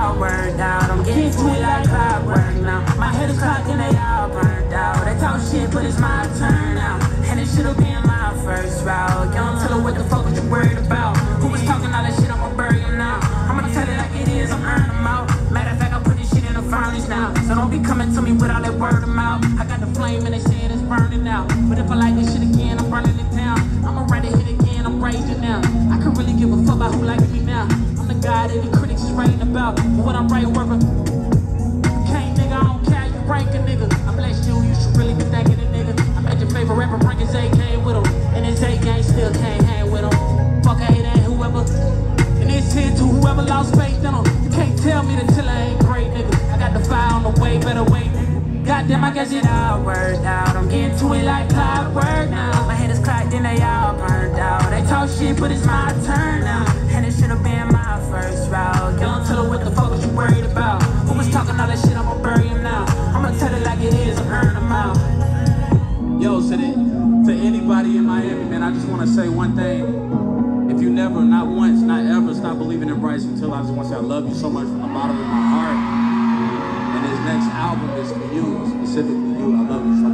burned out. I'm getting to it like clockwork now. My head is clocked and they all burned out. They talk shit, but it's my turn now. And it should've been my first route. You don't tell what the fuck was you worried about. Who was talking all that shit, I'ma bury him now. I'm gonna tell it like it is, I'm earning them out. Matter of fact, I put this shit in the furnace now. So don't be coming to me with all that word of mouth. I got the flame and they saying it's burning out. But if I like this shit again, I'm burning it down. I'ma write it hit again, I'm raging now. I can really give a fuck about who like me now. I'm the guy that writing about. What worth a can't nigga, I don't care, you rank a nigga. I bless you, you should really be thanking a nigga. I made your favorite rapper bring his AK with him. And his A gang still can't hang with him. Fuck I and whoever. And it's here to whoever lost faith in him. You can't tell me that till I ain't great, nigga. I got the fire on the way, better wait. Goddamn, I guess it all worked out. I'm getting to it like clockwork now. My head is clocked and they all burned out. They talk shit, but it's my turn now. Shit, I'ma bury him now. I'ma tell it like it is, I'm earning them out. Yo, to, the, to anybody in Miami, man, I just want to say one thing. If you never, not once, not ever, stop believing in Bryson Tiller I just want to say I love you so much from the bottom of my heart. And this next album is for you, specifically you. I love you